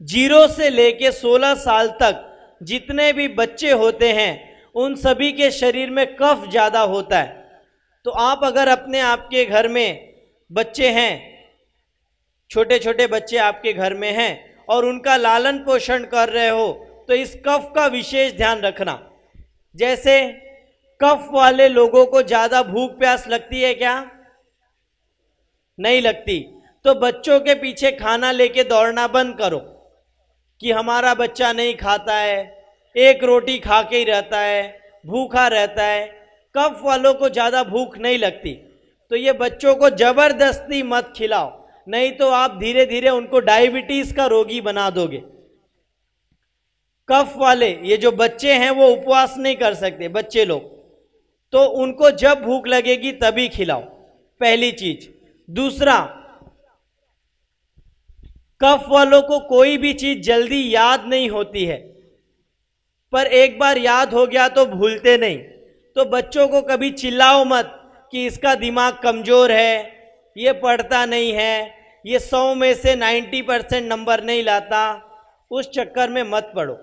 Zero से लेके 16 साल तक जितने भी बच्चे होते हैं, उन सभी के शरीर में कफ ज़्यादा होता है। तो आप अगर अपने आपके घर में बच्चे हैं छोटे छोटे बच्चे आपके घर में हैं, और उनका लालन पोषण कर रहे हो तो इस कफ का विशेष ध्यान रखना। जैसे कफ वाले लोगों को ज़्यादा भूख प्यास लगती है क्या? नहीं लगती। तो बच्चों के पीछे खाना लेके दौड़ना बंद करो। कि हमारा बच्चा नहीं खाता है, एक रोटी खा के ही रहता है, भूखा रहता है, कफ वालों को ज़्यादा भूख नहीं लगती। तो ये बच्चों को ज़बरदस्ती मत खिलाओ, नहीं तो आप धीरे धीरे उनको डायबिटीज़ का रोगी बना दोगे। कफ वाले, ये जो बच्चे हैं, वो उपवास नहीं कर सकते, बच्चे लोग। तो उनको जब भूख लगेगी तभी खिलाओ, पहली चीज़। दूसरा कफ वालों को कोई भी चीज़ जल्दी याद नहीं होती है। पर एक बार याद हो गया तो भूलते नहीं। तो बच्चों को कभी चिल्लाओ मत कि इसका दिमाग कमज़ोर है, ये पढ़ता नहीं है, ये सौ में से नाइन्टी परसेंट नंबर नहीं लाता। उस चक्कर में मत पढ़ो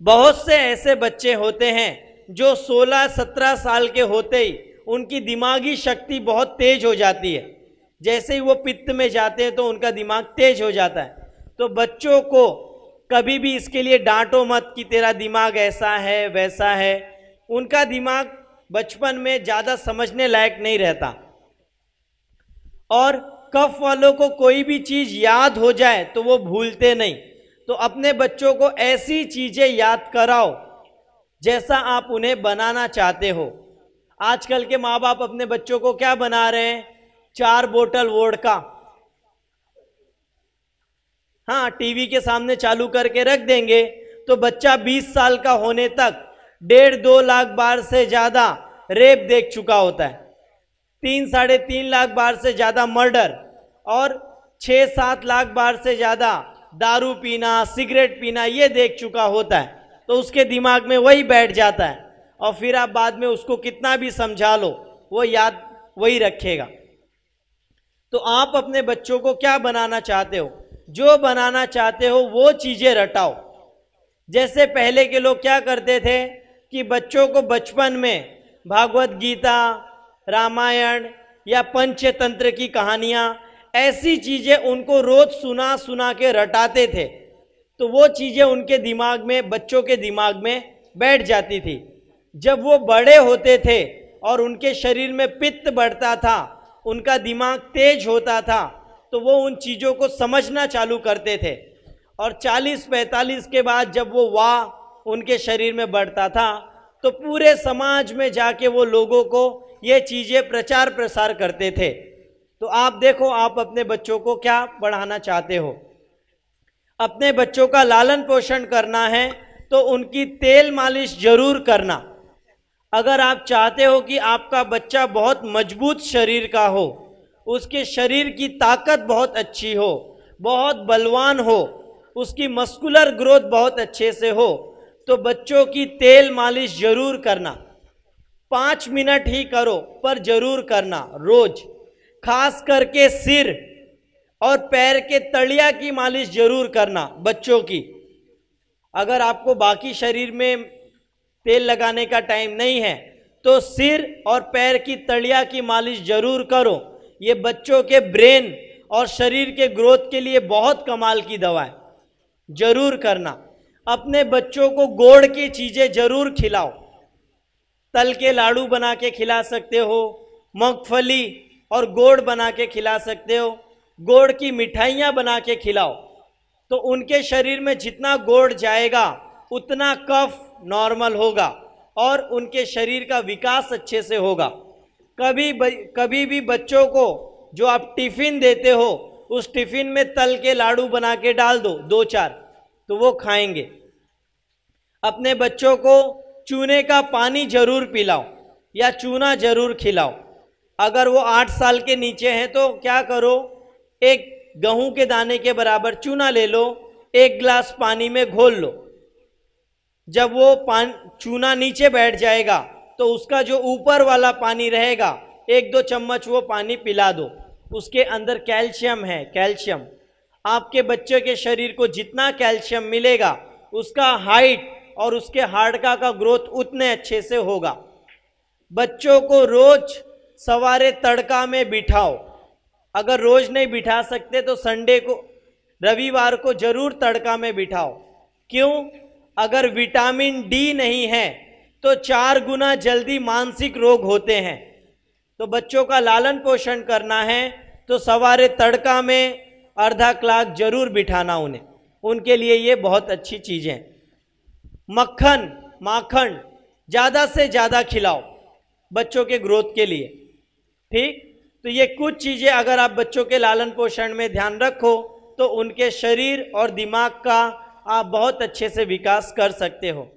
बहुत से ऐसे बच्चे होते हैं जो 16-17 साल के होते ही उनकी दिमागी शक्ति बहुत तेज हो जाती है। जैसे ही वो पित्त में जाते हैं तो उनका दिमाग तेज हो जाता है। तो बच्चों को कभी भी इसके लिए डांटो मत कि तेरा दिमाग ऐसा है, वैसा है। उनका दिमाग बचपन में ज़्यादा समझने लायक नहीं रहता। और कफ वालों को कोई भी चीज़ याद हो जाए तो वो भूलते नहीं। तो अपने बच्चों को ऐसी चीज़ें याद कराओ जैसा आप उन्हें बनाना चाहते हो। आजकल के माँ बाप अपने बच्चों को क्या बना रहे हैं? चार बोतल वोड का हाँ टीवी के सामने चालू करके रख देंगे। तो बच्चा 20 साल का होने तक डेढ़ दो लाख बार से ज़्यादा रेप देख चुका होता है। तीन, साढ़े तीन लाख बार से ज़्यादा मर्डर और छः सात लाख बार से ज़्यादा दारू पीना, सिगरेट पीना, ये देख चुका होता है। तो उसके दिमाग में वही बैठ जाता है और फिर आप बाद में उसको कितना भी समझा लो, वो याद वही रखेगा। तो आप अपने बच्चों को क्या बनाना चाहते हो? जो बनाना चाहते हो, वो चीज़ें रटाओ। जैसे पहले के लोग क्या करते थे कि बच्चों को बचपन में भागवत गीता, रामायण या पंचतंत्र की कहानियाँ, ऐसी चीज़ें उनको रोज़ सुना सुना के रटाते थे। तो वो चीज़ें उनके दिमाग में, बच्चों के दिमाग में बैठ जाती थी। जब वो बड़े होते थे और उनके शरीर में पित्त बढ़ता था उनका दिमाग तेज होता था तो वो उन चीज़ों को समझना चालू करते थे। और 40-45 के बाद जब वो वाह उनके शरीर में बढ़ता था तो पूरे समाज में जाके वो लोगों को ये चीज़ें प्रचार प्रसार करते थे। तो आप देखो, आप अपने बच्चों को क्या बढ़ाना चाहते हो? अपने बच्चों का लालन पोषण करना है तो उनकी तेल मालिश ज़रूर करना। अगर आप चाहते हो कि आपका बच्चा बहुत मज़बूत शरीर का हो, उसके शरीर की ताकत बहुत अच्छी हो, बहुत बलवान हो, उसकी मस्कुलर ग्रोथ बहुत अच्छे से हो तो बच्चों की तेल मालिश ज़रूर करना। पाँच मिनट ही करो, पर ज़रूर करना, रोज। खास करके सिर और पैर के तलिया की मालिश ज़रूर करना बच्चों की। अगर आपको बाकी शरीर में तेल लगाने का टाइम नहीं है तो सिर और पैर की तलिया की मालिश ज़रूर करो। ये बच्चों के ब्रेन और शरीर के ग्रोथ के लिए बहुत कमाल की दवा है। ज़रूर करना। अपने बच्चों को गोड़ की चीज़ें ज़रूर खिलाओ। तल के लाड़ू बना के खिला सकते हो, मूंगफली और गोड़ बना के खिला सकते हो, गोड़ की मिठाइयाँ बना के खिलाओ। तो उनके शरीर में जितना गोड़ जाएगा, उतना कफ नॉर्मल होगा और उनके शरीर का विकास अच्छे से होगा। कभी कभी भी बच्चों को जो आप टिफ़िन देते हो, उस टिफ़िन में तल के लाड़ू बना के डाल दो दो चार तो वो खाएँगे। अपने बच्चों को चूने का पानी ज़रूर पिलाओ या चूना ज़रूर खिलाओ। अगर वो आठ साल के नीचे हैं तो क्या करो, एक गेहूँ के दाने के बराबर चूना ले लो, एक गिलास पानी में घोल लो। जब वो पान चूना नीचे बैठ जाएगा तो उसका जो ऊपर वाला पानी रहेगा, एक दो चम्मच वो पानी पिला दो। उसके अंदर कैल्शियम है, कैल्शियम। आपके बच्चे के शरीर को जितना कैल्शियम मिलेगा, उसका हाइट और उसके हार्डका का ग्रोथ उतने अच्छे से होगा। बच्चों को रोज सवारे तड़का में बिठाओ। अगर रोज नहीं बिठा सकते तो संडे को, रविवार को ज़रूर तड़का में बिठाओ। क्यों? अगर विटामिन डी नहीं है तो चार गुना जल्दी मानसिक रोग होते हैं। तो बच्चों का लालन पोषण करना है तो सवारे तड़का में अर्धा क्लाक ज़रूर बिठाना उन्हें। उनके लिए ये बहुत अच्छी चीज़ें मक्खन, माखन, ज़्यादा से ज़्यादा खिलाओ बच्चों के ग्रोथ के लिए। ठीक? तो ये कुछ चीज़ें अगर आप बच्चों के लालन पोषण में ध्यान रखो तो उनके शरीर और दिमाग का आप बहुत अच्छे से विकास कर सकते हो।